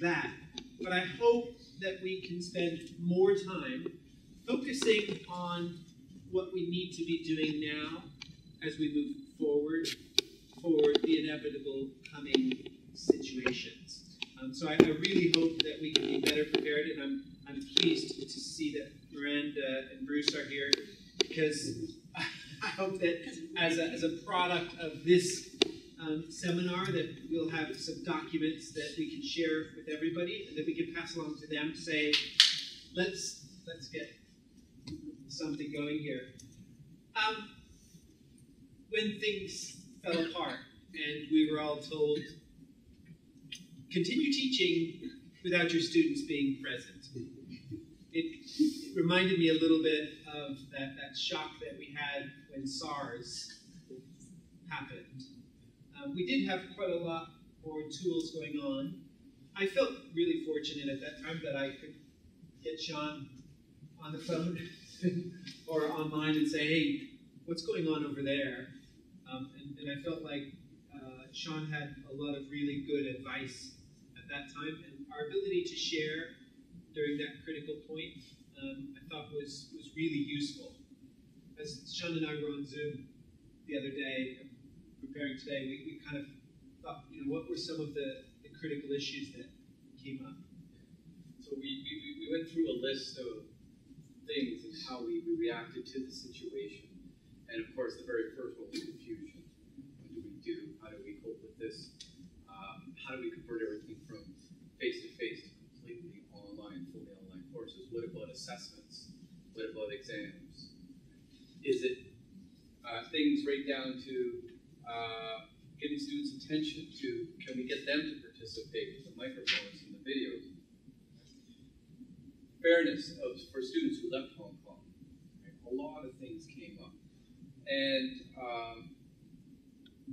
that. But I hope that we can spend more time focusing on what we need to be doing now as we move forward for the inevitable coming situations. Um, so I, I, really hope that we can be better prepared, and I'm, I'm pleased to see that Miranda and Bruce are here because I hope that as a, as a product of this um, seminar that we'll have some documents that we can share with everybody and that we can pass along to them to say, let's let's get something going here. Um, when things fell apart and we were all told, continue teaching without your students being present. It, it reminded me a little bit of that, that shock that we had when SARS happened. We did have quite a lot more tools going on. I felt really fortunate at that time that I could get Sean on the phone or online and say, hey, what's going on over there? Um, and, and, I felt like uh, Sean had a lot of really good advice at that time, and our ability to share during that critical point, um, I thought was, was really useful. As Sean and I were on Zoom the other day, preparing today, we, we kind of thought, you know, what were some of the, the critical issues that came up? So we, we, we went through a list of things and how we, we reacted to the situation. And of course, the very first one was confusion. What do we do? How do we cope with this? Um, how do we convert everything from face-to-face -to, completely online, fully online courses? What about assessments? What about exams? Is it uh, things right down to uh, getting students' attention to can we get them to participate with the microphones and the videos? Fairness of, for students who left Hong Kong. Right? A lot of things came up. And um,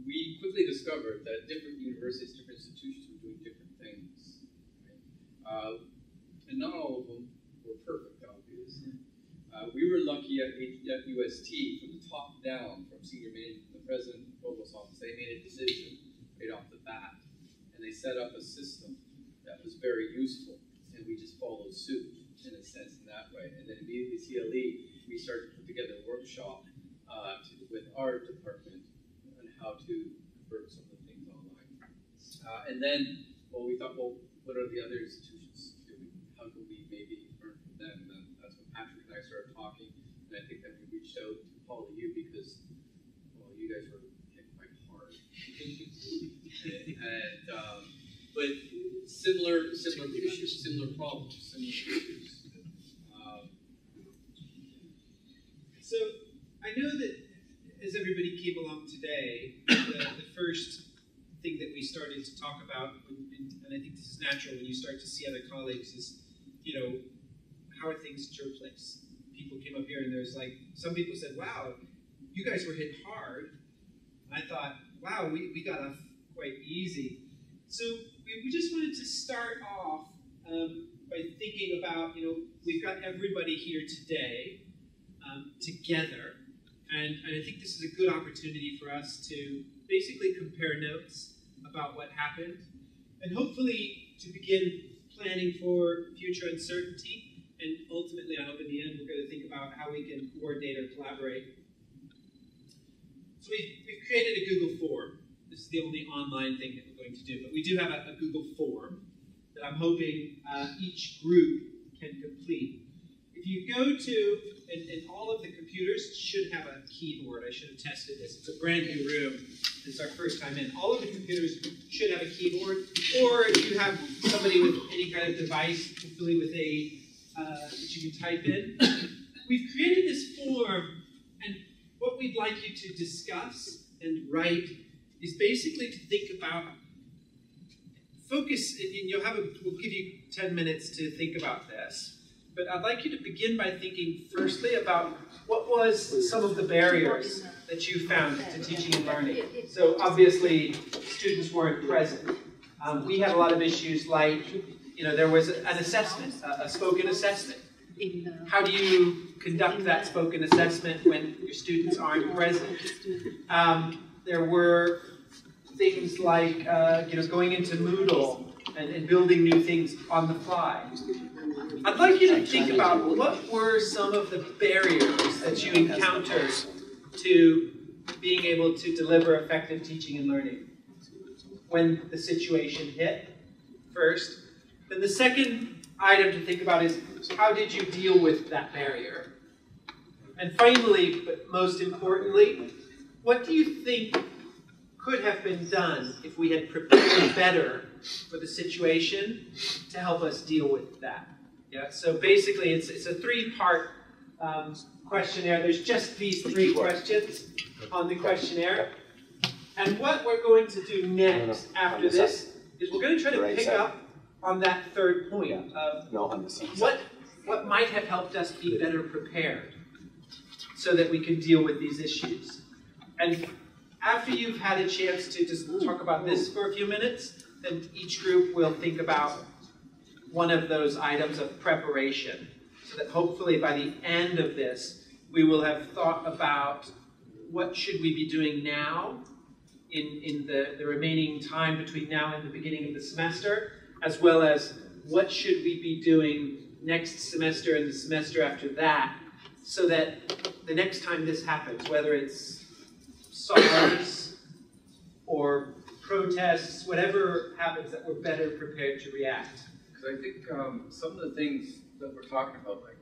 we quickly discovered that different universities, different institutions were doing different things. Right? Uh, and not all of them were perfect, obviously. Uh, we were lucky at, at UST from the top down, from senior management, president provost office, they made a decision right off the bat. And they set up a system that was very useful. And we just followed suit in a sense in that way. And then immediately CLE, we started to put together a workshop uh, to, with our department on how to convert some of the things online. Uh, and then, well, we thought, well, what are the other institutions doing? How can we maybe learn from them? And that's when Patrick and I started talking. And I think that we reached out to Paul you because, you guys were hit quite hard. and um, but similar similar issues, similar problems, similar issues. Um, so I know that as everybody came along today, the, the first thing that we started to talk about, and, and I think this is natural when you start to see other colleagues, is you know how are things at your place? People came up here and there's like some people said, "Wow, you guys were hit hard." I thought, "Wow, we, we got off quite easy. So we, we just wanted to start off um, by thinking about, you know, we've got everybody here today um, together, and, and I think this is a good opportunity for us to basically compare notes about what happened, and hopefully to begin planning for future uncertainty, and ultimately, I hope in the end, we're going to think about how we can coordinate or collaborate. So we've, we've created a Google form this is the only online thing that we're going to do. But we do have a, a Google form that I'm hoping uh, each group can complete. If you go to, and, and, all of the computers should have a keyboard. I should have tested this. It's a brand new room. It's our first time in. All of the computers should have a keyboard. Or if you have somebody with any kind of device, hopefully with a, uh, that you can type in. We've created this form, what we'd like you to discuss and write is basically to think about focus, and you'll have a, we'll give you 10 minutes to think about this, but I'd like you to begin by thinking firstly about what was some of the barriers that you found to teaching and learning. So obviously, students weren't present. Um, we had a lot of issues like, you know, there was an assessment, a, a spoken assessment. How do you conduct that spoken assessment when your students aren't present? Um, there were things like, uh, you know, going into Moodle and, and building new things on the fly. I'd like you to think about what were some of the barriers that you encountered to being able to deliver effective teaching and learning when the situation hit first. Then the second item to think about is how did you deal with that barrier? And finally, but most importantly, what do you think could have been done if we had prepared better for the situation to help us deal with that? Yeah, so basically it's, it's a three-part um, questionnaire. There's just these three questions on the questionnaire. And what we're going to do next after this is we're going to try to pick up on that third point of No, on the side. what, what might have helped us be better prepared so that we can deal with these issues. And after you've had a chance to just talk about this for a few minutes, then each group will think about one of those items of preparation so that hopefully by the end of this, we will have thought about what should we be doing now in, in the, the remaining time between now and the beginning of the semester, as well as what should we be doing next semester and the semester after that, so that the next time this happens, whether it's SARS or protests, whatever happens, that we're better prepared to react. Because I think um, some of the things that we're talking about, like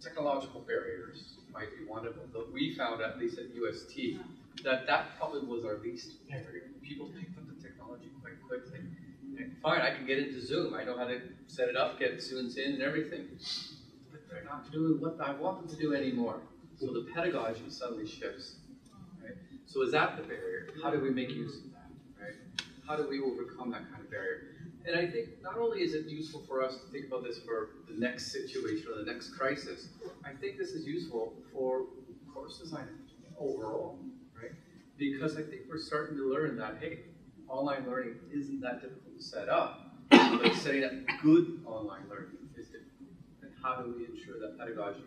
technological barriers, might be one of them. But we found, at least at UST, that that probably was our least barrier. People picked up the technology quite quickly. Fine, I can get into Zoom. I know how to set it up, get students in, and everything. But they're not doing what I want them to do anymore. So the pedagogy suddenly shifts. Right? So is that the barrier? How do we make use of that? Right? How do we overcome that kind of barrier? And I think not only is it useful for us to think about this for the next situation or the next crisis, I think this is useful for course design overall, right? Because I think we're starting to learn that, hey, online learning isn't that difficult to set up, but setting up good online learning is difficult. And how do we ensure that pedagogy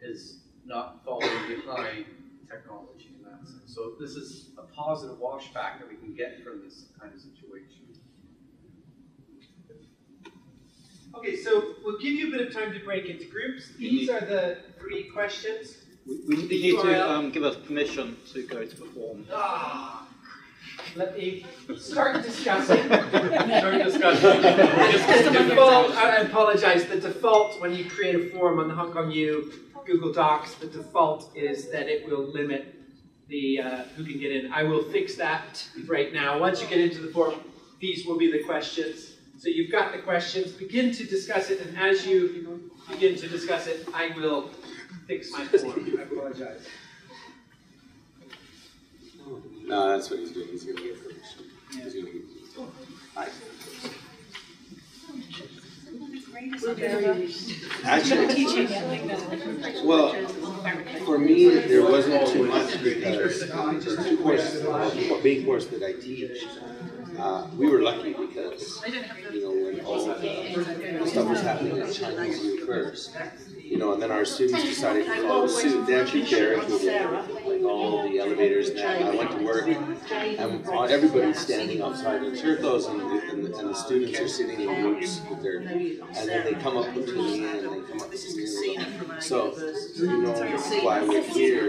is not falling behind technology in that sense? So this is a positive washback that we can get from this kind of situation. Okay, so we'll give you a bit of time to break into groups. These are the three questions. We, we need URL. to um, give us permission to go to the form. Ah, let me start discussing. Start discussion. The default, I apologize, the default when you create a form on the Hong Kong U Google Docs, the default is that it will limit the, uh, who can get in. I will fix that right now. Once you get into the form, these will be the questions. So you've got the questions, begin to discuss it, and as you begin to discuss it, I will fix my form. I apologize. No, that's what he's doing. He's gonna get permission. He's gonna get. I- Actually, well, for me, there wasn't too much because the course, the big course that I teach, uh, we were lucky because, you know, when all the stuff was happening in Chinese first, you know, and then our students decided to follow suit. They actually barricaded like all the elevators. And I went to work, and everybody's standing outside in circles, and the, and the, and the students are sitting in groups with their, and then they come up between me and they come up to me. So, you know, why we're here,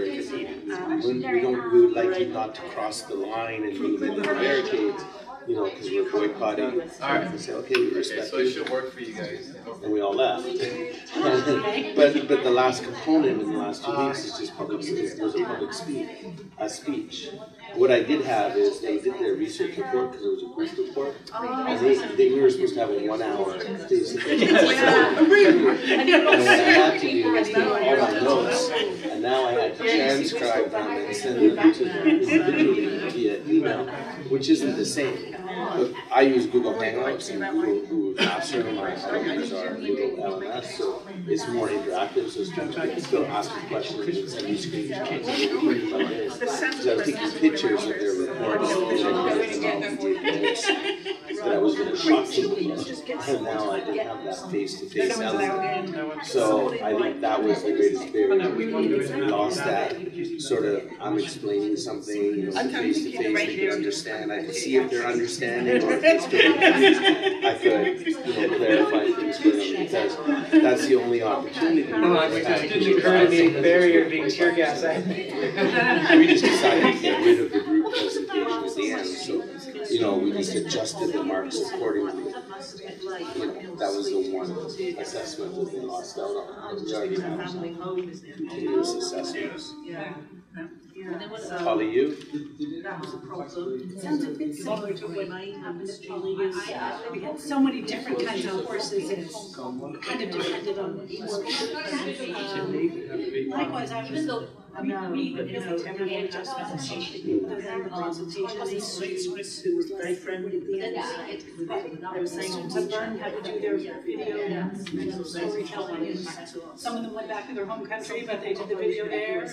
when we don't, we would like you not to cross the line and move into the barricades, you know, because we're boycotting. Alright. We say, okay, we Okay, so it should work for you guys. and we all left. but but the last component in the last two weeks is just public. It was a public speech. A speech. What I did have is they did their research report because it was a group report, and they, they we were supposed to have a one hour. basically. And what I had to do was take all my notes, and now I had to transcribe them and send them to them individually via email, which isn't the same. But I use Google Hangouts and Google, Google Classroom, I use our Google LMS, so it's more interactive, so students can still ask questions and me screenshots. So I was taking pictures of their reports, and then I put it in notes that I was gonna shock them with. and now I didn't have that face-to-face element. So I think that was the greatest barrier. We lost that sort of, I'm explaining something, you know, face-to-face, they could understand, I could see if they're understanding or if it's still confused. I could, you know, clarify things for them because that's the only opportunity. Oh, I we just had didn't occur to me the barrier being tear gas. I we just decided to get rid of the you know, we just adjusted the marks accordingly. You know, that was the one assessment that we lost out on, and we already have some continuous assessments. Holly, you? Sounds a bit similar to what happened at Julie is, we had so many different kinds of horses and it kind of depended on each Um, Likewise, I was, I mean, we, you know, every adjustment and something, the presentation, students who was very friendly at the end. I was saying oh, to learn how to do their video and storytelling. Some of them went back to their home country, but they did the video there.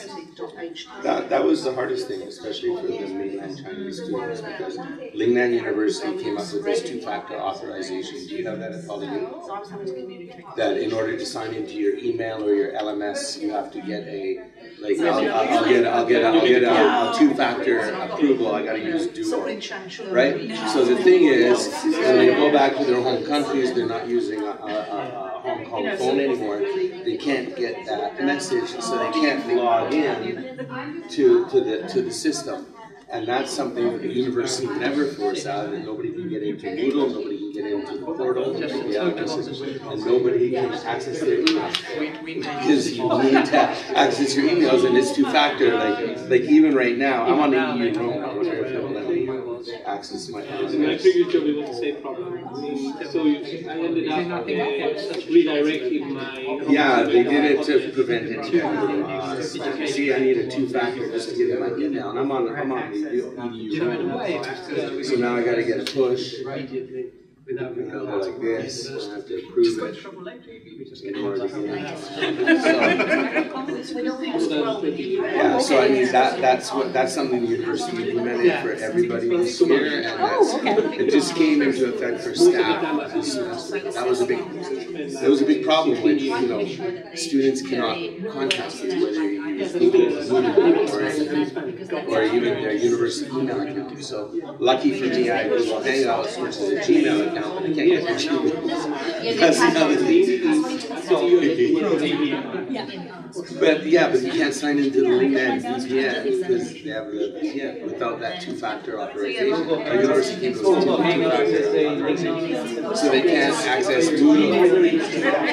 That, that was the hardest thing, especially for the mainland Chinese students, because Lingnan University came up with this two-factor authorization. Do you have that at Poly U? That in order to sign into your email or your LMS, you have to get a, like, I'll, I'll get, I'll get, I'll get a, two-factor approval, I gotta use Duo. Right? So the thing is, when they go back to their home countries, they're not using a, a, a, Hong Kong phone anymore. They can't get that message, so they can't log in to, to the, to the system. And that's something that the university never forced out, and nobody can get into Moodle, nobody can get into the portal, the LMS system, and nobody can access their emails. Because you need to access your emails, and it's two-factor, like, like even right now, I'm on the EU Chrome, I wonder if it'll let me access my I emails. figured you would have the same problem. I mean, So you, I ended up uh, redirecting my. Yeah, they did it to prevent it. kind uh, see, I need a two-factor just to get my get down, I'm on, I'm on the You know, in a way, EDU. uh, So now I gotta get a push, immediately without you me know, going. like this, I have to approve it. in order to get it. Yeah, so I mean, that, that's what, that's something the university implemented for everybody this year, and that's, it just came into effect for staff this semester. That was a big, that was a big problem when, you know, students cannot contact you, whether you use Google, Google, or, or even their university email account. So lucky for me, I have Google Hangouts, which is a Gmail account, but I can't get their Gmail. That's the other thing. But yeah, but you can't sign into the Lingnan VPN because they have the VPN without that two-factor authorization. Our university can't go to two-factor. So they can't access Moodle,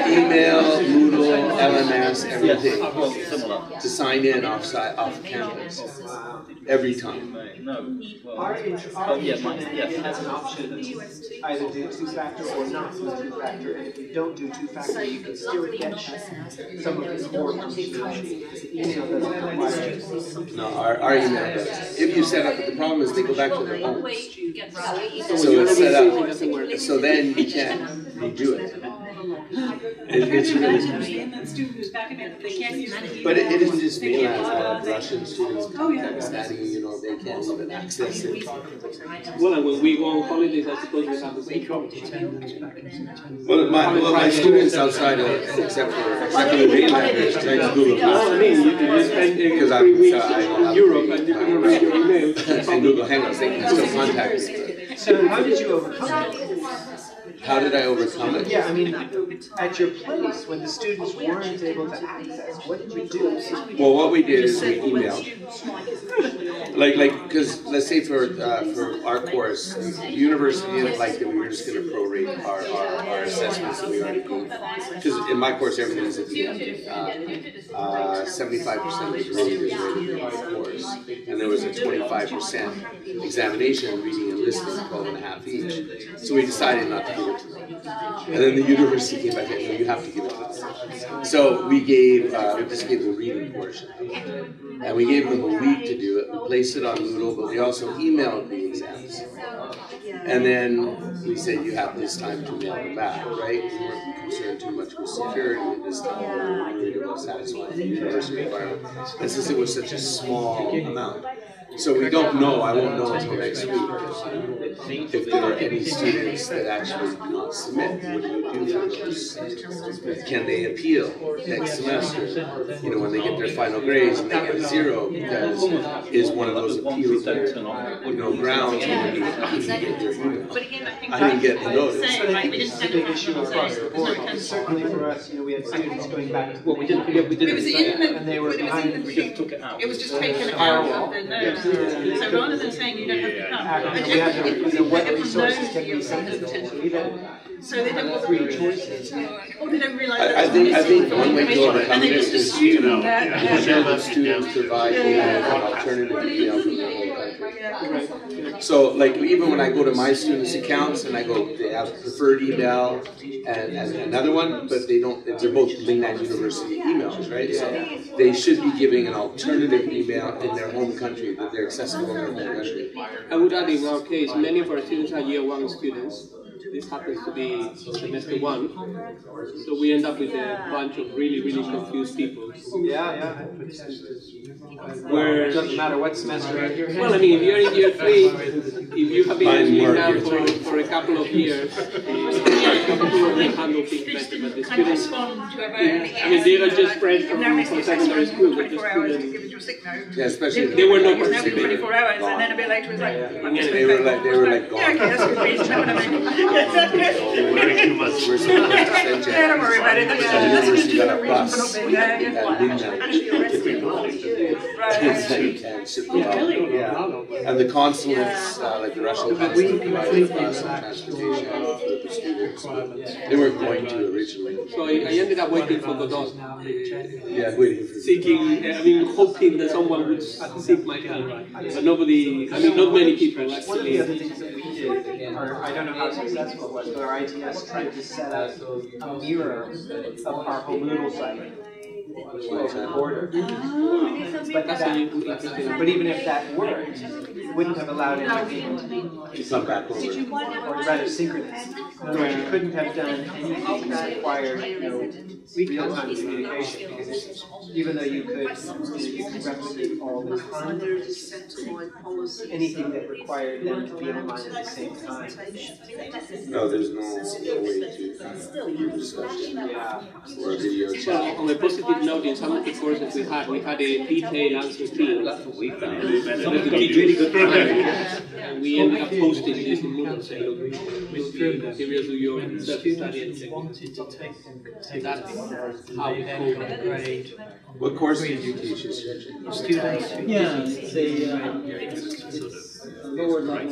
email, Moodle, LMS, everything to sign in offsite, off campus, every time. No. Well, Our, int- oh, our yeah, mine, internet yeah. has an option either do two-factor or not do two-factor. And if you don't do two-factor, you can still get some of the core functionality. The email doesn't require. No, our, our email does. If you set up, the problem is they go back to their homes. So So it's set up, so then you can't redo it. It- It's Imagine really, being that student who's back in it, they can't use the. but it it isn't just they can't mainland, I log have on. Russian students, Oh, yeah. Pakistani, you know, they can't even access it. Well, when we go on holidays, I suppose we have the same problem. Well, my, well, my students outside of, except for, except for the mainlanders, try to Google Well, I mean, you Classroom. can just spend Because I'm- three weeks so I in Europe and you can read your emails. And Google Hangouts, they can still contact me. So how did you overcome it? How did I overcome it? Yeah, I mean, at your place, when the students weren't able to access, what did you do? Well, what we did is we emailed. Like, like, because let's say for, uh, for our course, the university didn't like that we were just gonna prorate our, our, our assessments that we already gave. Because in my course, everything is at the end. Uh, uh, seventy-five percent was really good rated in my course. And there was a twenty-five percent examination, reading and listening, twelve and a half each. So we decided not to give it to them. And then the university came back and said, no, you have to give it to them. So we gave, uh, we just gave the reading portion. And we gave them a week to do it. We placed it on Moodle, but we also emailed the exams. And then we said, you have this time to mail them back, right? We weren't concerned too much with security at this time. We were worried about satisfying the university requirement. And since it was such a small amount, So we don't know, I won't know until next week, if there are any students that actually did not submit. What do you do for those? Can they appeal next semester? You know, when they get their final grades and they get zero, because is one of those appeals there, you know, grounds when you get your email? But again, I think. I didn't get the notice. But I think this is a big issue across the board, because certainly for us, you know, we had students going back. Well, we didn't, yeah, we didn't. was in the, And they were but it was behind in the the We just took it out. It was just taken out of the notes. So rather than saying you don't have to come. Actually, I we had to, just- you know, what everyone resources knows can you're be sent to under them, potential. we don't. So they don't bother. Three choices. Or they don't realise I- I that's think- I missing think one way to go information, about and they just is- assume that. To that- students provide you know, an alternative So like even when I go to my students' accounts and I go, they have preferred email and, and another one, but they don't, they're both Lingnan University emails, right? So they should be giving an alternative email in their home country, that they're accessible in their home country. I would add in our case, many of our students are year one students. This happens to be semester one. So we end up with a bunch of really, really confused people. Yeah, yeah. Where, It doesn't matter what semester you're well, I mean, if you're in year three, if you have been Mine in were now for, for a couple of years, a couple of them handle things Kids better, but the didn't kind of students, respond to. I mean, they are just fresh from, Now from secondary school, they just 24 hours to couldn't. give us your sick note. Yeah, especially. They were not Now we participating. 24 hours, and then a bit later it's like. I'm just They were like, they were like Yeah, okay, that's good reason, know what I? We're supposed to send you. Yeah, don't worry about it. That's that's a a good reason for bus. not being there. yeah. at Lingnan. Actually arrested. And so you can't ship them out. Yeah. And the consulates, uh, like the Russian consulate, provided bus and transportation for the students. They weren't going to originally. So I, I ended up waiting for Godot. Yeah, waiting for. seeking, I mean, hoping that someone would seek my help. But nobody, I mean, not many people One of the other actually. Did, or I don't know how successful it was, but our ITS tried to set up a mirror of our Moodle site over the border. But that, a unique thing. but even if that worked, it wouldn't have allowed any people To come back over. or rather synchronous. In other words, you couldn't have done anything that required, you know, real-time communication, because even though you could, you know, you could replicate all the content, anything that required them to be online at the same time. No, there's no, no way to do discussion Yeah. or a video Well, chat. on a positive note, in some of the courses we had, we had a detailed answer team. That's what we found. Some of the teachers really good And we ended up posting this in Moodle, saying, look, with the materials of your self-study and so That's how we code. What course did you teach this year? Students. Yeah, they, uh, lower level.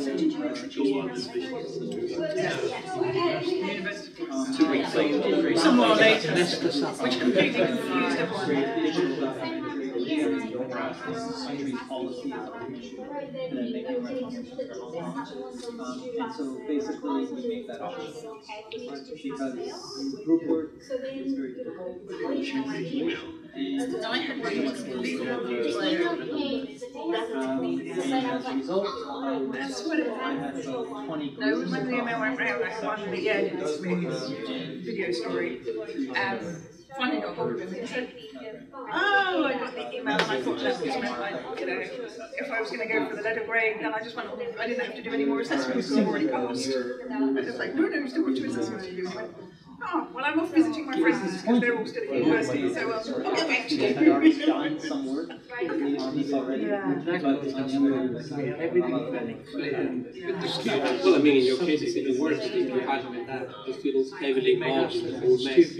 Two weeks later. Some more later, which completely confused everyone. And so basically, we make that option. Because the group work is very difficult. I had one once unbelievable newsletter. And as a result, um, That's what it was. No, when the email went round, I had one that, yeah, it's really video story. Um, finally got hold of him he said, oh, I got the email and I thought that was meant like, you know, if I was going to go for the letter grade, then I just went, I didn't have to do any more assessments because I've already passed. I was like, no, no, still got two assessments to do. He went, Oh, well, I'm off visiting my friends because they're all still at university, so um, I'll get back to They already you. done some work on these already. But Well, I mean, in your case, it's even worse if you had the students heavily involved in the whole mess.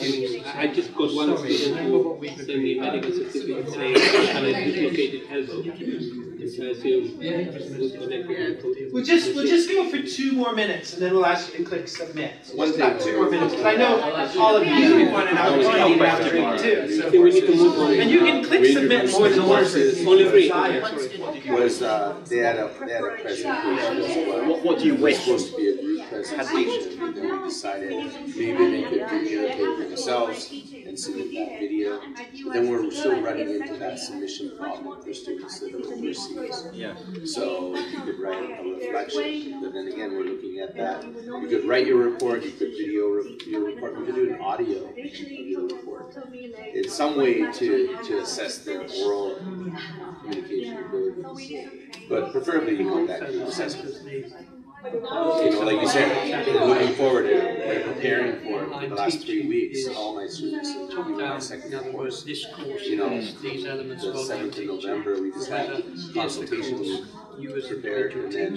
I mean, I I just got one student who sent me a medical certificate saying I had a dislocated elbow. So I assume it was connected to We'll just, we'll just go for two more minutes and then we'll ask you to click submit. So One just about two more minutes, because I know all of you want an opportunity to have a drink too, I so. think we need to move on. And you can click submit more than once. Only three. desire. Was, uh, they had a, they had a presentation. What, what do you It was wish? to be a group presentation, and then we decided maybe they could communicate themselves and submit that video. But then we're still running into that submission problem for students that are over literacies. Yeah. So you could write a reflection, but then again, we're looking at that. You could write your report, you could video re- your report, you could do an audio of your report. It's some way to, to assess their oral communication abilities. But preferably you go back to assessment. You know, like you said, looking forward, we're preparing for the last three weeks, all my students top my second course. this course You know, these elements The of seventh of teaching. November, we just had consultations the you as prepared, and then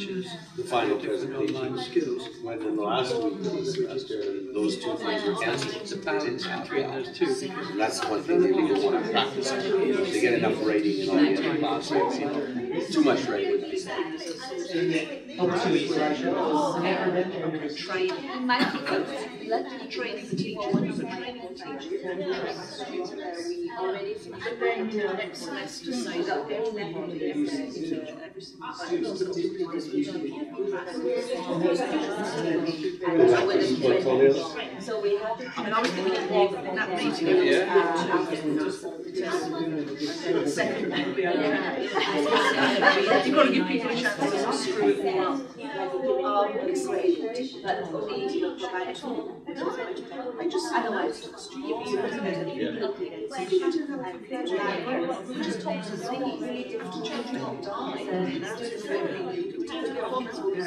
the final presentation. skills. Went in the last week of the semester, those two things were canceled. Didn't balance have between those two And that's one thing they really want to practice. They get enough writing in all the other classes, you know, too much writing. Training, training. For teachers, training that we and I was thinking in that meeting. You've got to give people a chance. Um, I just, I just talk to really difficult to change your time. We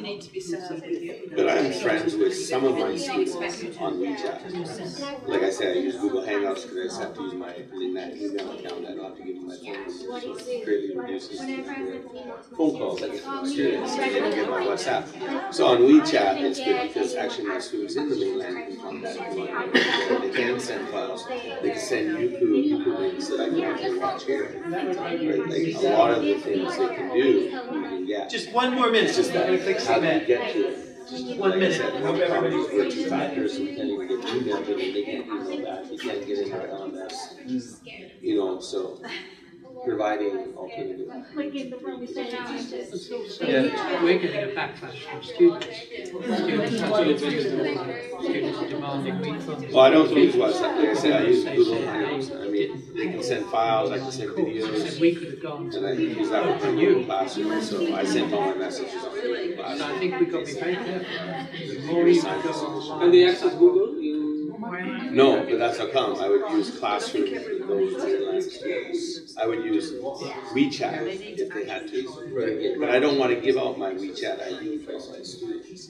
need to be set you. But I'm friends with some of my students on WeChat. Like I said, I use Google Hangouts because I just have to use my Lingnan email account. I don't have to give them my phone it greatly reduces phone calls I get from students. don't get my WhatsApp. So on WeChat, it's good because actually my students in the mainland can contact me. They can send files. They can send YouTube, YouTube links that I can actually watch here. Right? Like a lot of the things they can do, you can get. Just one more minute, It's just that, I'm gonna fix how do you get to it? Just one Like I minute, said, I hope everybody's. we're two factors, so we can't even get email to them, they can't email back, they can't get in our LMS. You know, so providing alternative. Yeah, we're getting a backlash from students. Students actually students are demanding refunds. Well, I don't use WhatsApp, like I said, I use Google Hangouts, I mean, they can send files, I can send Said videos, we could have gone and to. I can use that with my Google Classroom, so I send all my messages on Google So I think we've got to be very careful. The more you go online. And they access Google, you No, but that's how come, I would use Classroom for those mainland students. I would use WeChat if they had to. But I don't wanna give out my WeChat ID for my students.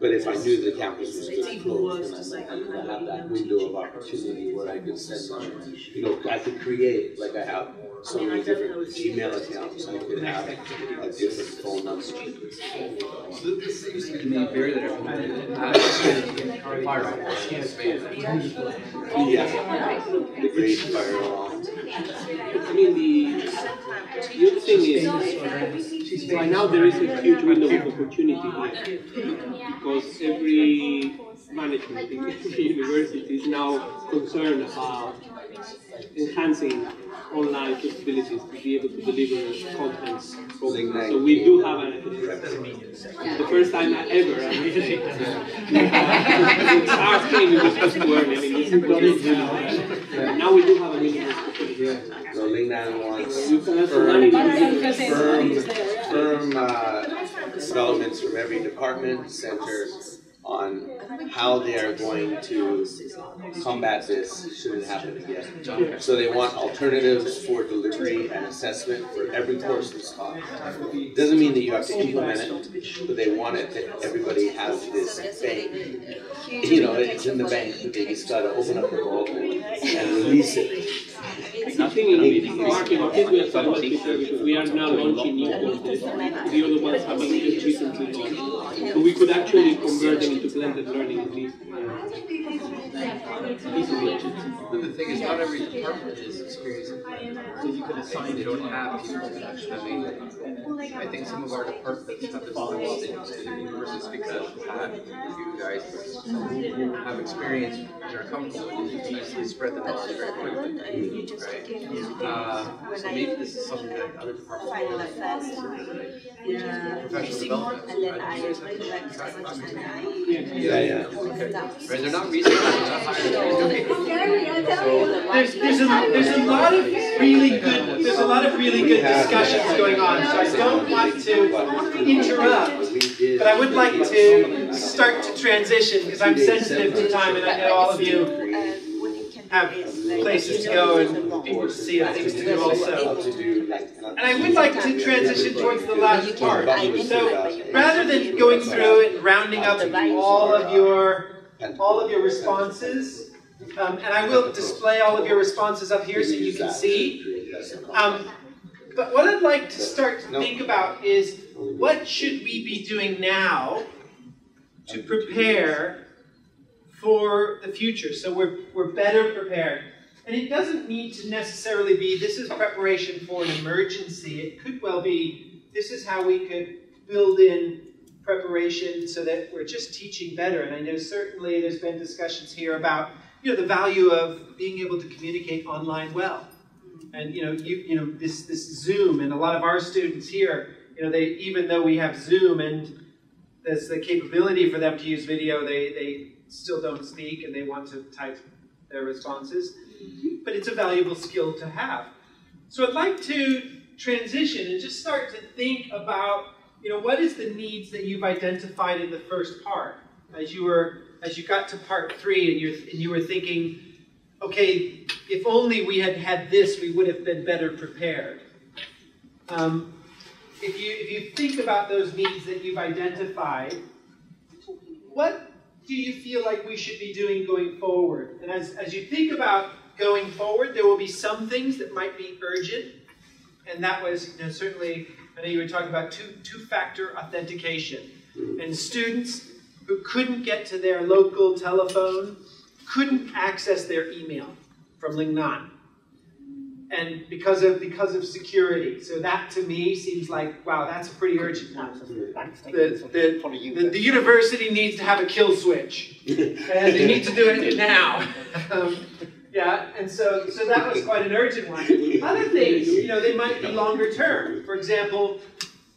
But if I knew the campus was good closed, then I might have that window of opportunity where I could send them, you know, I could create, like I have so many different Gmail accounts, I could have a different phone number. Used to be the main barrier that everyone had. Firewall. Yeah, the great firewall. I mean, the, the other thing is, right now there is a huge window of opportunity here. Because every management in every university is now concerned about enhancing online capabilities to be able to deliver content. properly. So we do have a, the first time I ever, I really, when SARS came, it was just too early. I mean, this is what it is. Now we do have a window of. So Lingnan wants You can firm, firm, firm, uh, developments from every department, center on how they are going to combat this should it happen again. So they want alternatives for delivery and assessment for every course that's taught. Doesn't mean that you have to implement it, but they want it that everybody has this bank. You know, it's in the bank, but they just gotta open up the vault and and release it. Nothing in marking or we are talking about Twitter because we are now launching new courses. The other ones have been just recently launched. So we could actually convert them into blended learning at least. But the thing is, not every department is experiencing that. So you can assign, they don't have people that actually have a I think some of our departments have developed into universities because we have you guys who have experience and are comfortable with it, you can easily spread the knowledge very quickly. Right? Uh, so maybe this is something that other departments Yeah. professional development. And then I collect as much as I. Yeah, yeah. Okay. Right, they're not researching, they're not hiring. There's, there's, a, there's a lot of really good there's a lot of really good discussions going on. So I don't want to interrupt, but I would like to start to transition because I'm sensitive to time and I know all of you have places to go and people to see and things to do also. And I would like to transition towards the last part. So rather than going through and rounding up all of your all of your responses, um, and I will display all of your responses up here so you can see. Um, but what I'd like to start to think about is what should we be doing now to prepare for the future so we're, we're better prepared. And it doesn't need to necessarily be this is preparation for an emergency. It could well be this is how we could build in preparation so that we're just teaching better. And I know certainly there's been discussions here about you know the value of being able to communicate online well. And you know, you, you know this this Zoom and a lot of our students here, you know, they even though we have Zoom and there's the capability for them to use video, they, they still don't speak and they want to type their responses. But it's a valuable skill to have. So I'd like to transition and just start to think about, you know, what is the needs that you've identified in the first part as you were as you got to part three and you and you were thinking, okay, if only we had had this, we would have been better prepared. Um, if you if you think about those needs that you've identified, what do you feel like we should be doing going forward? And as, as you think about going forward, there will be some things that might be urgent, and that was you know, certainly, I know you were talking about two, two-factor authentication. And students who couldn't get to their local telephone couldn't access their email from Lingnan. And because of because of security. So that to me seems like, wow, that's a pretty urgent one. The, the, the, the university needs to have a kill switch. and they need to do it now. Um, yeah, and so so that was quite an urgent one. Other things, you know, they might be longer term. For example,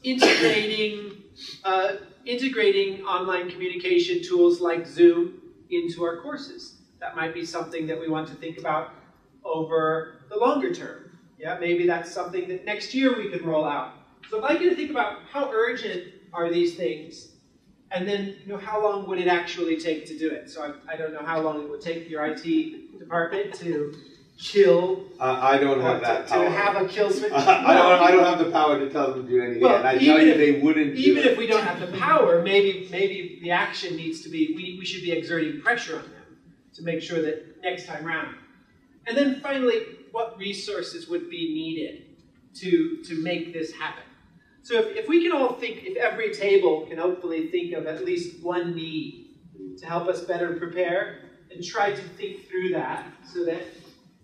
integrating uh, integrating online communication tools like Zoom into our courses. That might be something that we want to think about over the longer term. Yeah, maybe that's something that next year we could roll out. So I'd like you to think about how urgent are these things, and then you know how long would it actually take to do it. So I, I don't know how long it would take your IT department to kill. Uh, I don't have to, that to power. have a kill switch. I don't. I don't have the power to tell them to do anything. Well, and I tell even you, if- they wouldn't. do Even it. if we don't have the power, maybe maybe the action needs to be we, we should be exerting pressure on them to make sure that next time round. And then finally, what resources would be needed to to make this happen? So if, if we can all think, if every table can hopefully think of at least one need to help us better prepare and try to think through that so that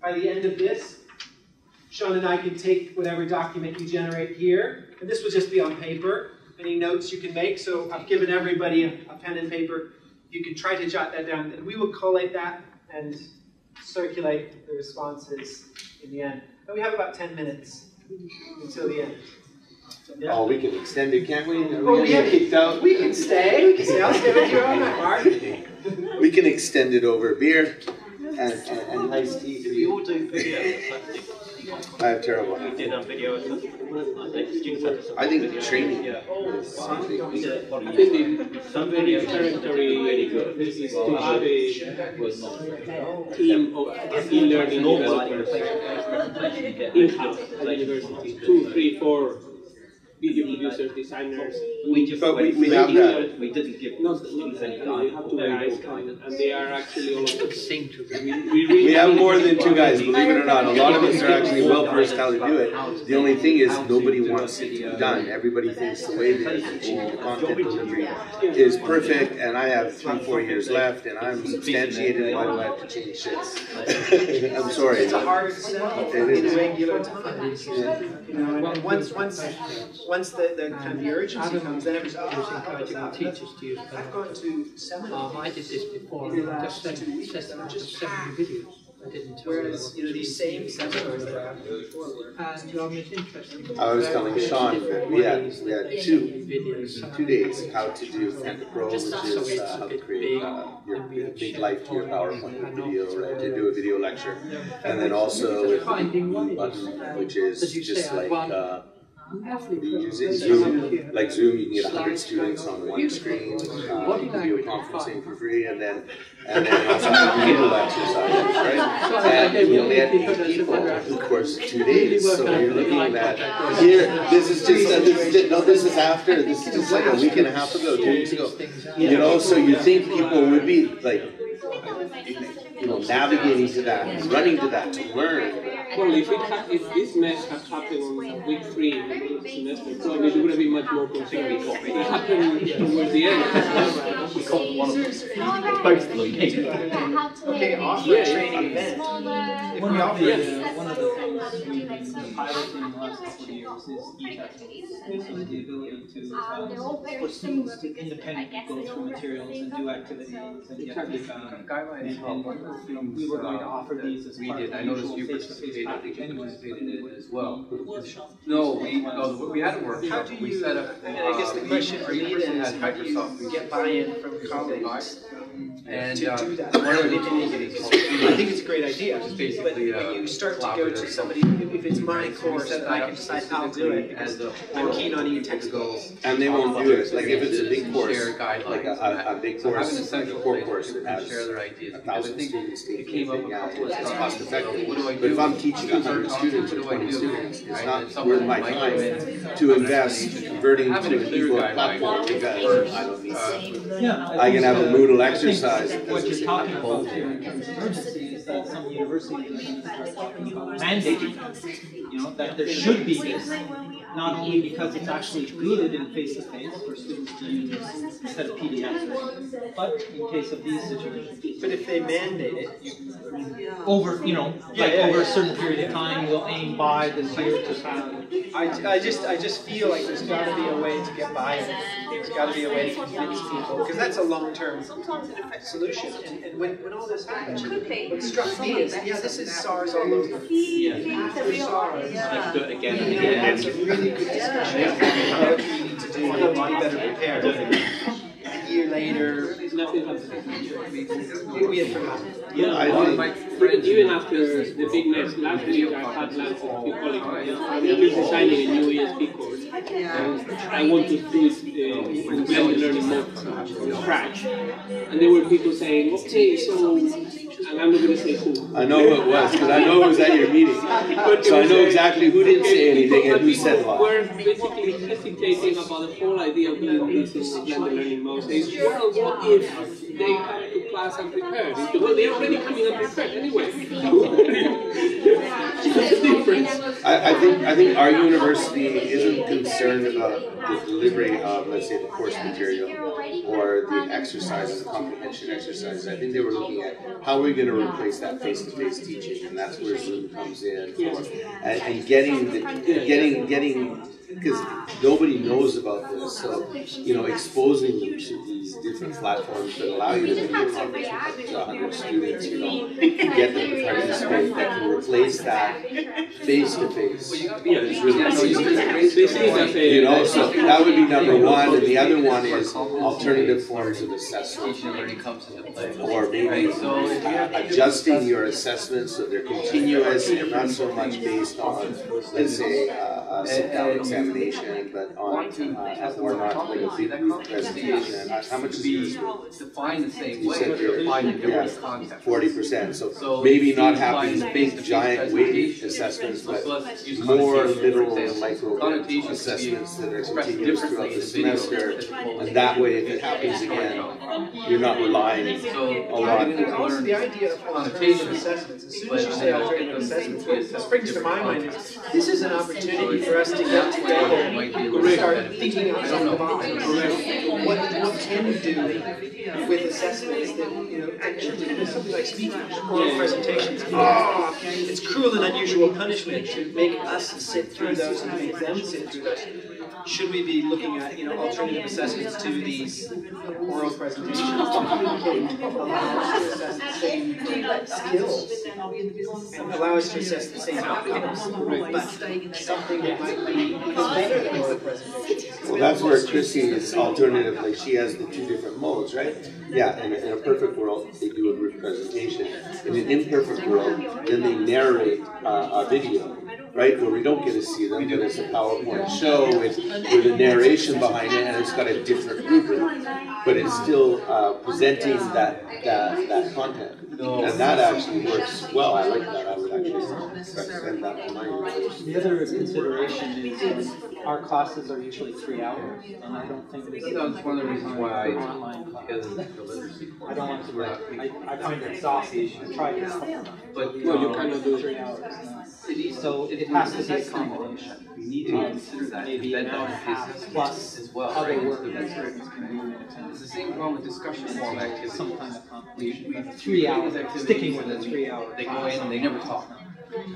by the end of this, Sean and I can take whatever document you generate here, and this will just be on paper, any notes you can make. So I've given everybody a, a pen and paper. You can try to jot that down, and we will collate that and circulate the responses in the end. And we have about 10 minutes until the end. Yeah. Oh, we can extend it, can't we? Are we Oh, gonna we, get kicked out? we can stay. We can stay. I'll stay with you all night, Mark. We can extend it over beer and, and, and iced tea for We all do video. I think. I have terrible We hands. did a video. I think students had some I think video. training Yeah. is something. We did it I think Some very videos territory really good. is to Well, have I a was not. team of e-learning Normal, I developers presentation, you get in-house at the university. Two, three, four video producers, designers. We just But we- we have that. We didn't give Not, students any no, you have two very guys, little guidance. and they are actually all of them. Seem to We, we We have more than two guys, believe it or not. A lot of us are actually well versed how to do it. The only thing is, nobody wants it to be done. Everybody thinks the way they're teaching the content delivery is perfect, and I have three, four years left, and I'm substantiated. Why do I have to change shit? I'm sorry. It's a hard sell It in regular times. Yeah. You know, and, and once, once, once the, the kind of the urgency comes, then everybody's, oh, was oh, encouraging our oh, teachers to use I've gone to seminars. Um, I did this before, In the I last just two weeks, sent just just seven videos. I didn't tell Whereas, them. you know, these same seminars that I have before were. And um, it's interesting. I was telling Sean that we had, we had two, videos. two days, how to do Panopto, which is uh, how to create uh, your your big life to your PowerPoint video, right, to do a video lecture. And then also with Button, which is just like, uh, it Zoom, like Zoom, you can get hundred students on one screen, uh, video conferencing for free, and then, and then also people exercises, right? And we only had eight people, of course, two days, so you're looking at, here, this is just, uh, this, no, this is after, this is just like a week and a half ago, two weeks ago. You know, so you think people would be like, you know, navigating to that, running to that to learn. Well, if it ha- if this mess had happened on week three of the semester, probably it would have been much more consecutive. It happened towards the end. We called one of them, both of them hated it. Okay, offer Yeah, training event. If we offer Yeah, it, one of the the last is the ability to, go through materials and do activities and get. Guidelines And, we were going to offer these as We part of did, the I noticed usual you participated, I think you participated in it as well. No, we, we had a workshop, we set up. I guess the question for me is, how do Microsoft. you get buy-in from colleagues And, to uh, do that? one of the tools that is called I think it's a great idea, Which is but basically, when uh, you start to go to somebody, if if it's my course, set and that I can decide I'll do it, because as a I'm keen on forum e-textbooks. And they won't do it, like if it's a big course, Share like a, guidelines. a, a big So having course, a like a central core course where that people can share their ideas. a Because I thousand think students it came up it, a yeah, couple of it's cost effective. What do I But if do? I'm teaching a hundred students or What do I twenty students, it's not worth my time to invest converting to a an clear platform because I don't Yeah. I can have a Moodle I think exercise that What you're talking about here in terms of urgency is that some universities are going to start talking about mandating, you know, that there should be this, not only because it's actually good in face-to-face for students to use instead of PDFs, but in case of these situations. But if they mandate it, you, Over, you know, Yeah, like yeah, over a certain period of time, we'll aim by this year to have I, I just, I just feel like there's gotta be a way to get buy-in. There's gotta be a way to convince people, because that's a long-term solution. And, and when, when all this happened, what struck me is, yeah, this is SARS all over. After SARS, Let's do it again and you know, again. that's a really good discussion about what we need to do to be better prepared. A year later, Nothing happened. we had forgotten. Yeah, I One of think- my Even even after the big mess last week, I had lunch with a few colleagues. I'm just designing a new ESP course. And I want to do it uh, in blended learning mode from scratch. And there were people saying, okay, so, and I'm not going to say who. I know who it was, because I know it was at your meeting. So I know exactly who didn't say anything and who said what. We're basically hesitating about the whole idea of doing this in blended learning mode. Saying, well, what if they come class unprepared? They say, Well, they're already coming unprepared anyway. What's the difference? I, I think I think our university isn't concerned about the delivery of, let's say, the course material or the exercises, the comprehension exercises. I think they were looking at how are we going to replace that face-to-face teaching, and that's where Zoom comes in, or, and, and getting the getting getting because nobody knows about this, so you know, exposing them to these different platforms that allow you to video conference with up to 100 students, you know, get them to participate, that can replace that face-to-face. Yeah, it's really They see it as a. You know, so that would be number one, and the other one is alternative forms of assessment. Teaching and learning comes into play. Or maybe Right, so uh, adjusting your assessments so they're continuous and not so much based on, let's say, uh, a sit-down examination, but on, uh, or not like a big presentation. How- How much is be yours? defined the same You way, said but you're- applied in different contexts. Forty percent, so So maybe not these have these big giant weighted assessments, So but let's use more connotation, for little example. micro Connotation could be assessments that are expressed continuous throughout differently the in video semester. as opposed And that way, if it happens again, you're not relying So a lot. beginning Also, the idea of alternative connotation, assessments, as soon but as you say then alternative it assessments, can be what springs to my mind is, this is an opportunity for us to get together be start thinking outside the box. What, what can you do with assessments that, you know, and something like speaking, oral presentations? Oh, it's cruel and unusual punishment to make us sit through those and make them sit through those. Should we be looking at, you know, alternative assessments to these oral presentations can allow us to assess the same skills and allow us to assess the same outcomes, but something that might be better than oral presentations? Well, that's where Chrissy is alternative, like she has the two different modes, right? Yeah, in a, in a perfect world, they do a group presentation. In an imperfect world, then they narrate uh, a video, right? Where we don't get to see them, but it's a PowerPoint show with, with a narration behind it, and it's got a different rubric, but it's still uh, presenting that, that that content. And that actually works well. I like that. I would actually recommend that to my users. The other consideration is um, our classes are usually three hours, and I don't think we can. That's one of the reasons why I, Online class. because of the literacy I don't want to, We're I, not- I find it exhausting, I tried this. But, Well, you kind of do three hours now. It needs- So it has to be a combination. We need to consider that, Maybe embed that hour and half plus as well, other right? work that's students can do in attendance. It's the same problem with discussion forum activities. Some We, we. Three hours, sticking with the three hour. They go in and they never talk,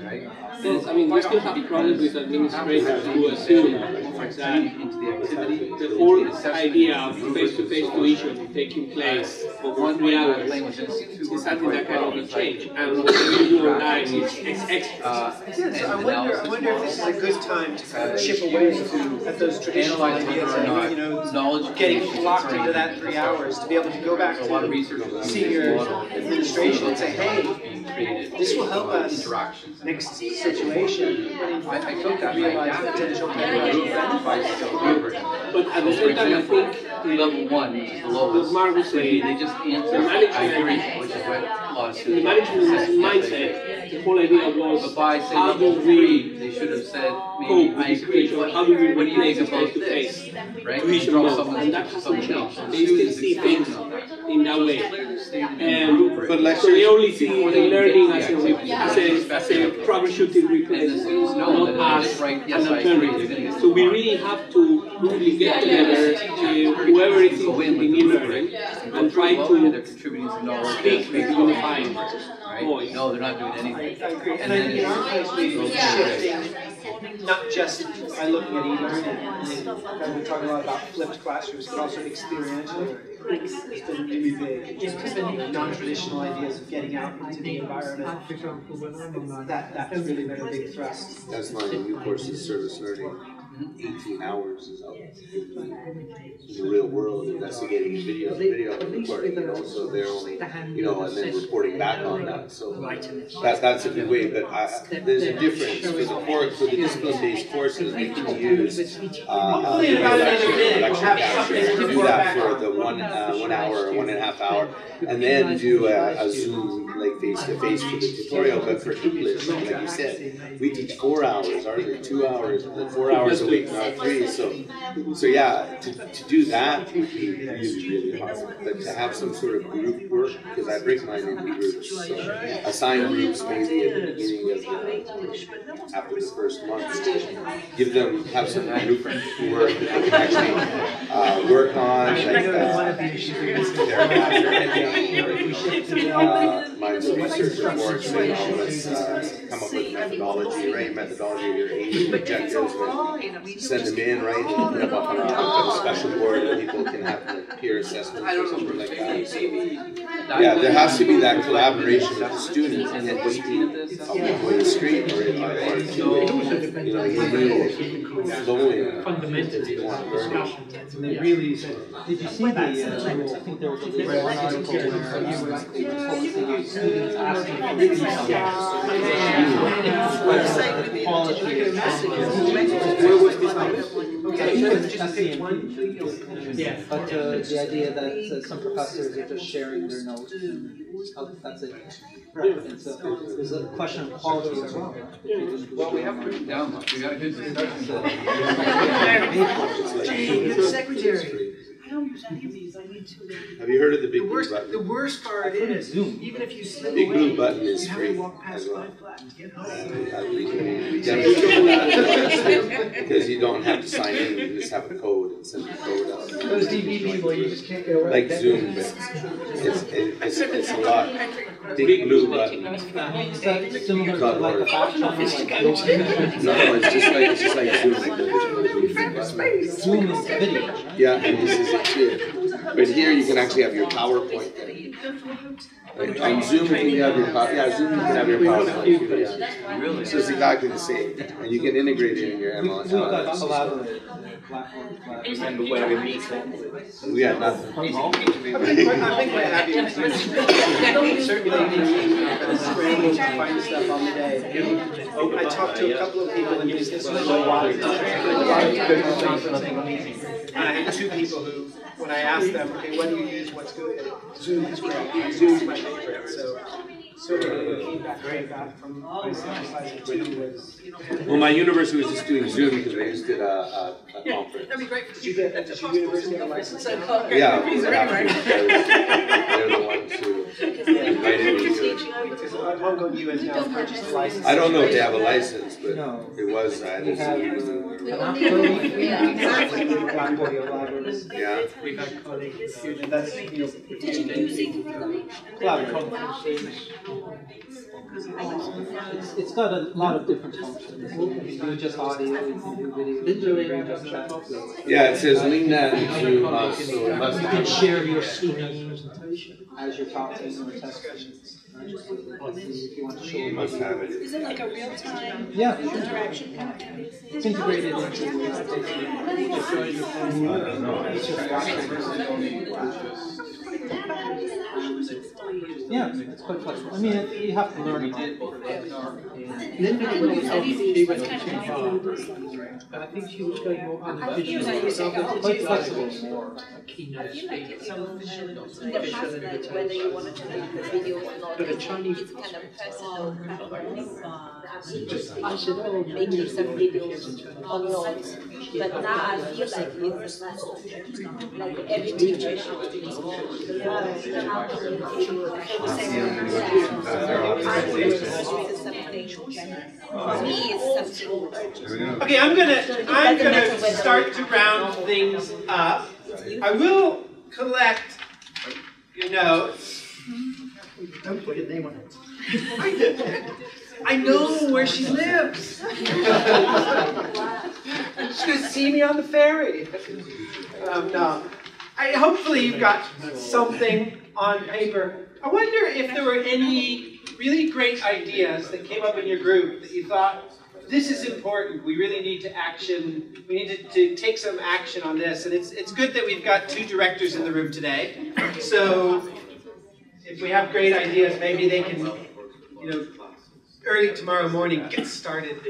right? Yes, I mean, we still have problems with administrators who assume that Into the activity. whole idea of face-to-face tuition taking place for One three way hours of language, and it seems to is something that cannot well. be changed. And what we do online is ex extra. Yes, I wonder, I wonder if this is a good time to kind of chip away at those traditional Analyze ideas whether or of, you know, knowledge getting creation locked into that three hours, to be able to go back There's a lot of to research senior administration and say, hey, being created. this will help us Interactions. next situation, I, I took that, I realize the adapted it potential to benefits. identify. But at the For same time, I think level one, which is the lowest. What They, just answer, the I agree, management- which is what a lot of in the management mindset, the whole idea But was by say how do we they should have said, maybe, cope I agree, situation? what, How do we what do you replace think about face-to-face this? Right? tuition Draw mode? someone And that to hasn't someone else. changed. They still students see things that. in that way. Stated in the And rubric. But so they only see the learning as a, re- as a, as a troubleshooting replacement, students know that not as they write, an yes, I agree, they're gonna alternative. So we really have to really get together, uh, whoever is Go in interested the e-learning, and try well, and they're to contributing speak that with unified them right? voice. No, they're not doing anything. I agree, and And I then think it's- case, we goes shifting, not just by looking at e-learning, and we talk a lot about flipped classrooms, but also experiential. It's been really big, it's non-traditional ideas of getting out into the environment. That, that's really been a big thrust. that's my new course is service learning. Eighteen hours is out in the real world investigating video, video recording, you know, so they're only, you know, and then reporting back on that, so. That, that's a good way, but I, there's a difference, for the course, for the discipline-based courses, we can use, uh, uh, Hopefully in about another lecture- minute, we'll lecture have something capture, to do that for the one, uh, one hour, or one and a half hour, and then do a, a Zoom, like face-to-face for the tutorial, but for English, like you said, we teach four hours, ours are two hours, four hours a week, not three, so, so yeah, to, to do that would be really, really hard, but to have some sort of group work, because I break mine into groups, so assign groups maybe at the beginning of the, after the first month, give them, have some group work that they can actually, uh, work on, like, uh, uh, mine's a research report, so, you know, let's, uh, come up with methodology, right, methodology, your eight objectives, and send them in, right, and put them up on a, a special board, and people can have like, peer assessments or something like that, so. Yeah, there has to be that collaboration with the students, and it just be a one-way street, or, or, or two-way, you know, you move flowing, Fundamentally, one learning. they really, did you see the, uh, I think there was a little article where you were actually focusing on students asking for feedback. Quality of messages. Where was this on? Okay, I think it was just page one. Yeah, but uh, the idea that uh, some professors are just sharing their notes and oh, that's it. And so there's a question of quality as well. Well, we have written down, much. we got a good discussion. Secretary. I don't use study these, I need to. Have you heard of the The big blue worst, button? the worst part is, Zoom. even if you slip Big blue away, button is you have free to walk past well. five flat to get home. we can- we demonstrate. Because you don't have to sign in, you just have a code and send the code out. Those DB people, you just can't get away. Like Zoom, but it's, it's, it's a lot. Big blue button. Is that similar to like a fax? No, no, it's just like, it's just like Zoom. The- Zoom is video? Yeah, and this is it here. But here you can actually have your PowerPoint. Like on Zoom, you can have your, pow- yeah, Zoom, you can have your PowerPoint. yeah. So it's exactly the same, and you can integrate it in your We, ML. we've got collaborated, Blackboard, collaborated. Remember where we meet We had nothing. I think, I think we're happy with this. circulating, scrambling to find stuff on the day. Oh, I talked to a couple of people in business who know why. And I had two people who, when I asked them, okay, what do you use, what's good? Zoom is great, Zoom's my favorite, so. So the feedback I got from my two was. Well, my university was just doing Zoom because they just did a, a conference. That'd be great. Did you get, did your university have license? Yeah, we have to, they're the ones who invited me to it. Because Mongo U has now purchased a license. I don't know if they have a license, but No. it was, I had We to have, see. Exactly, Blackboard libraries. Yeah, We've had coding, fusion, that's, you know. Did you do sync Cloud conferences. It's, it's got a lot of different functions. You can do just audio, you can do video, you can do just yeah, it says link that into us, so You can share your screen as you're talking or testing. right? If you to show It them. must have it. Is it like a real time Yeah, interaction kind of thing? it's integrated into the presentation. I don't know. It's Yeah, it's quite flexible. I mean, it- you have to learn about it. I think she was going more on I feel like it's like a Quite flexible. I feel like it's um, in the past, like whether you wanted to make the video or not, But a Chinese- it's kind of personal kind of I said, oh, making some videos on notes. But now I feel like it's like every teacher should be involved. How can you For me, it's something urgent. Okay, I'm gonna, I'm gonna start to round things up. I will collect your notes. don't put your name on it. I know where she lives. She's gonna see me on the ferry. Um, no, I, hopefully you've got something on paper. I wonder if there were any really great ideas that came up in your group that you thought, this is important, we really need to action, we need to, to take some action on this. And it's, it's good that we've got two directors in the room today. So if we have great ideas, maybe they can, you know, early tomorrow morning get started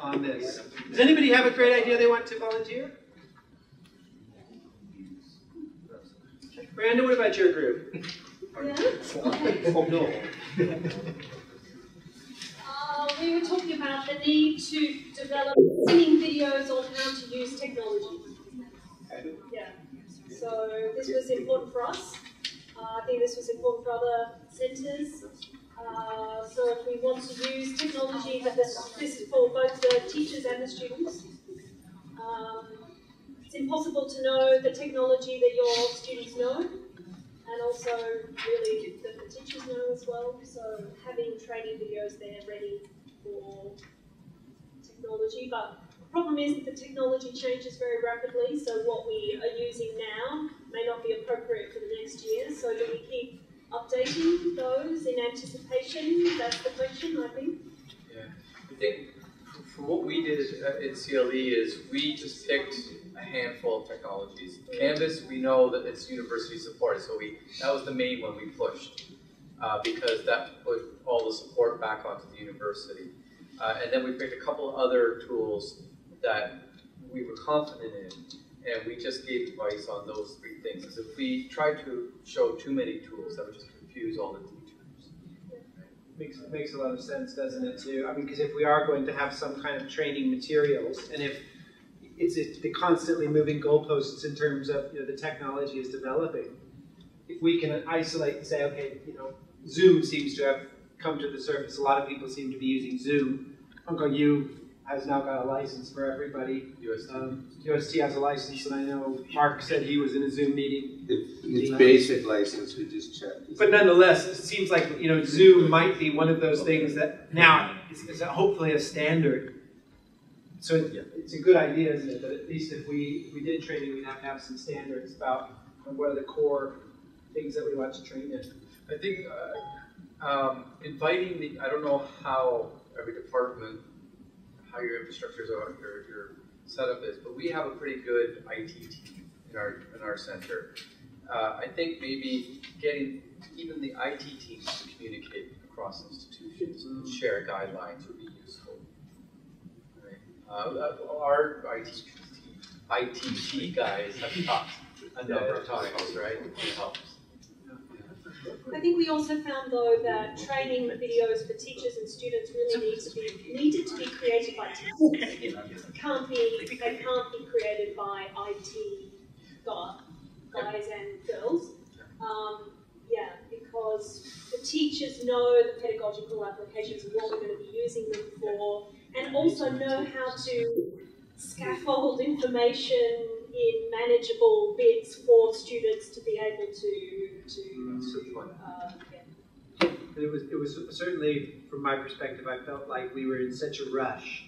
on this. Does anybody have a great idea they want to volunteer? Brandon, what about your group? Oh, no. Uh, we were talking about the need to develop singing videos on how to use technology. Yeah. So this was important for us. Uh, I think this was important for other centres. Uh, so if we want to use technology, that this, this is for both the teachers and the students. Um, it's impossible to know the technology that your students know, and also really that the teachers know as well. So having training videos there ready for technology, but the problem is that the technology changes very rapidly. So what we are using now may not be appropriate for the next year. So do we keep updating those in anticipation? That's the question, I think. Yeah, I think what we did at at CLE is we just picked a handful of technologies. Canvas, we know that it's university supported, so we that was the main one we pushed uh, because that put all the support back onto the university. Uh, and then we picked a couple other tools that we were confident in, and we just gave advice on those three things. Because if we tried to show too many tools, that would just confuse all the. Makes, makes a lot of sense, doesn't it, too? I mean, because if we are going to have some kind of training materials, and if, it's the constantly moving goalposts in terms of you know the technology is developing. If we can isolate and say, okay, you know, Zoom seems to have come to the surface. A lot of people seem to be using Zoom. Uncle U has now got a license for everybody. UST. Um, UST has a license, and I know Mark said he was in a Zoom meeting. It's basic license, we just checked. But nonetheless, it seems like you know Zoom might be one of those things that now is, is hopefully a standard. So it, it's a good idea, isn't it? That at least if we if we did training, we'd have to have some standards about what are the core things that we want to train in. I think uh, um, inviting the, I don't know how every department, how your infrastructures are, your, your setup is, but we have a pretty good IT team in our, in our center. Uh, I think maybe getting even the IT teams to communicate across institutions and share guidelines would be useful. Right? Uh, our IT guys have talked a number of times, right? It helps. I think we also found though that training videos for teachers and students really need to be needed to be created by teachers. Can't be they can't be created by IT guys and girls. Um, yeah, because the teachers know the pedagogical applications of what we're going to be using them for, and also know how to scaffold information in manageable bits for students to be able to to. Uh, yeah. It was it was certainly from my perspective, I felt like we were in such a rush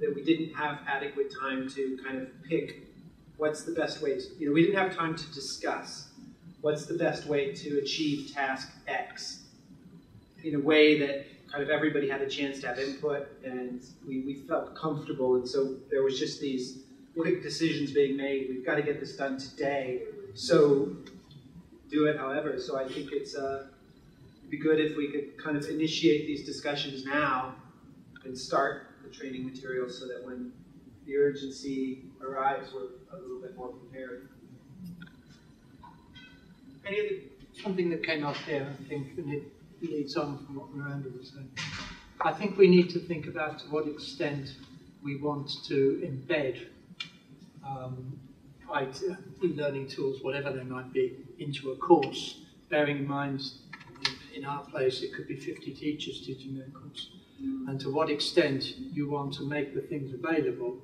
that we didn't have adequate time to kind of pick what's the best way to you know we didn't have time to discuss what's the best way to achieve task X in a way that kind of everybody had a chance to have input and we, we felt comfortable and so there was just these quick decisions being made. We've got to get this done today. So do it however. So I think it's uh, be good if we could kind of initiate these discussions now and start the training materials so that when the urgency arrives, we're a little bit more prepared. Any other, something that came up here, I think, and it leads on from what Miranda was saying. I think we need to think about to what extent we want to embed um, e-learning tools, whatever they might be, into a course, bearing in mind in, our place it could be 50 teachers teaching their course. And to what extent you want to make the things available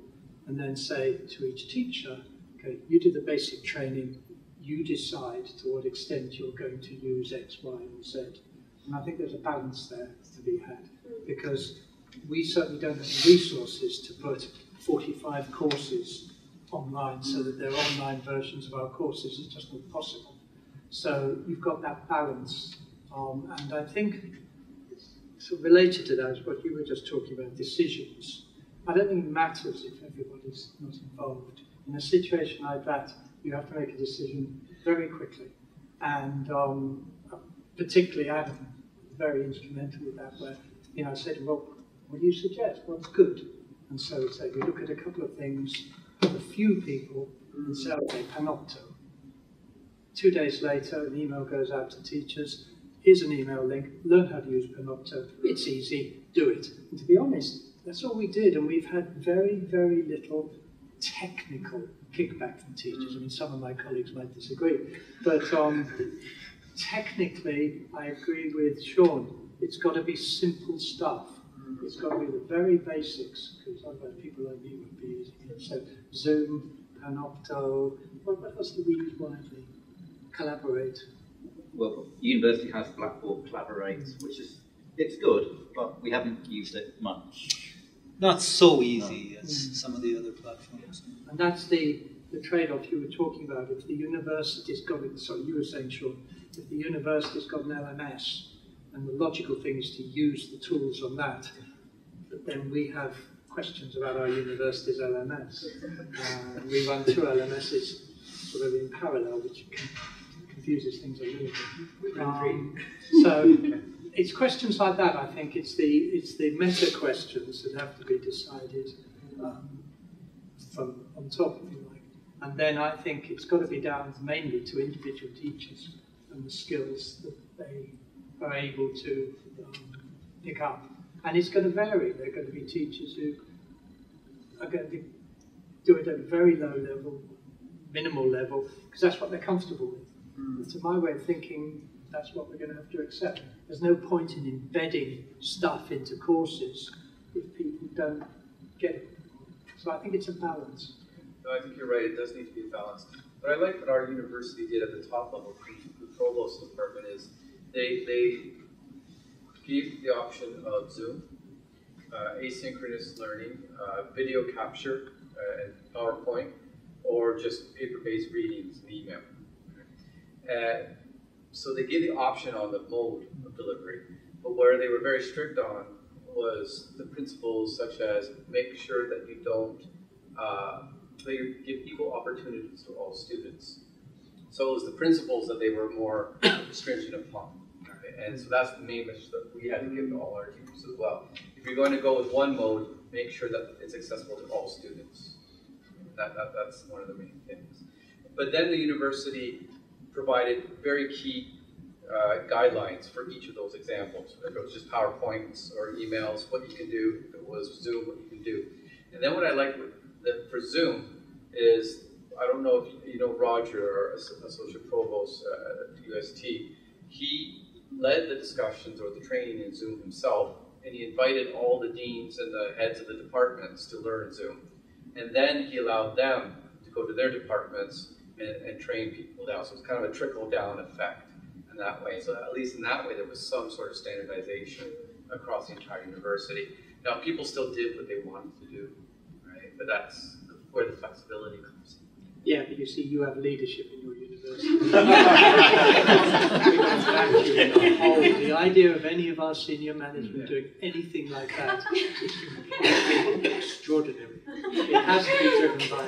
and then say to each teacher, okay, you do the basic training, you decide to what extent you're going to use X, Y, and Z. And I think there's a balance there to be had because we certainly don't have the resources to put 45 courses online so that there are online versions of our courses. It's just not possible. So you've got that balance. Um, and I think so related to that is what you were just talking about, decisions. I don't think it matters if everybody's not involved. In a situation like that, you have to make a decision very quickly. And um, particularly Adam, very instrumental with that, where you know, I said, well, what do you suggest? What's good? And so say, we look at a couple of things, a few people say, okay, Panopto. Two days later, an email goes out to teachers. Here's an email link. Learn how to use Panopto. It's easy. Do it. And to be honest, that's all we did. And we've had very, very little technical kickback from teachers. I mean, some of my colleagues might disagree. But um, technically, I agree with Sean. It's got to be simple stuff. It's got to be the very basics, because otherwise people like me would be using it. So Zoom, Panopto, what, what else do we use widely? Collaborate. Well, university has Blackboard Collaborate, which is it's good, but we haven't used it much. Not so easy no. as mm. some of the other platforms. And that's the, the trade-off you were talking about. If the university's got it, sorry, you were saying, Sean, if the university's got an LMS, and the logical thing is to use the tools on that, but then we have questions about our university's LMS. Uh, we run two LMSs sort of in parallel, which confuses things a little bit. Um, so it's questions like that. I think it's the it's the meta questions that have to be decided um, from on top, if you like. And then I think it's got to be down mainly to individual teachers and the skills that they are able to um, pick up. And it's going to vary. There are going to be teachers who are going to do it at a very low level, minimal level, because that's what they're comfortable with. Mm. To my way of thinking, that's what we're going to have to accept. There's no point in embedding stuff into courses if people don't get it. So I think it's a balance. No, I think you're right. It does need to be a balance. But I like what our university did at the top level, the provost department, is they they gave the option of Zoom, uh, asynchronous learning, uh, video capture, uh, and PowerPoint, or just paper-based readings and email. Uh, so they gave the option on the mode of delivery, but where they were very strict on was the principles such as make sure that you don't uh, they give equal opportunities to all students. So it was the principles that they were more stringent upon. And so that's the main message that we had to give to all our teachers as well. If you're going to go with one mode, make sure that it's accessible to all students. That, that, that's one of the main things. But then the university provided very key uh, guidelines for each of those examples. If it was just PowerPoints or emails, what you can do. If it was Zoom, what you can do. And then what I that for Zoom is, I don't know if you know Roger, our associate provost uh, at UST, he led the discussions or the training in Zoom himself, and he invited all the deans and the heads of the departments to learn Zoom. And then he allowed them to go to their departments and, and train people down. So it's kind of a trickle down effect in that way. So at least in that way, there was some sort of standardization across the entire university. Now, people still did what they wanted to do, right? But that's where the flexibility comes in. Yeah, but you see, you have leadership in your university. the idea of any of our senior management doing anything like that is extraordinary. It has to be driven by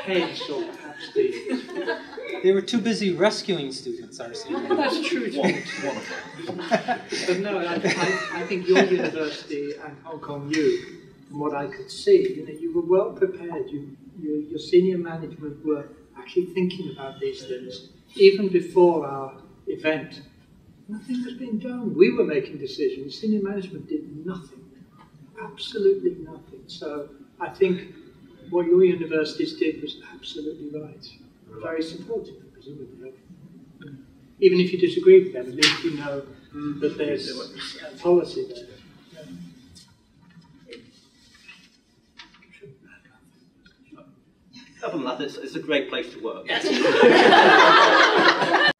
heads or perhaps the. They were too busy rescuing students, our senior. That's true. but no, I, I, I think your university and Hong Kong U from what I could see, you know, you were well prepared. You, you, your senior management were actually thinking about these things even before our event. Nothing was being done. We were making decisions. Senior management did nothing, absolutely nothing. So I think what your universities did was absolutely right. Very supportive, presumably. Even if you disagree with them, at least you know that there's a policy there. That, it's, it's a great place to work.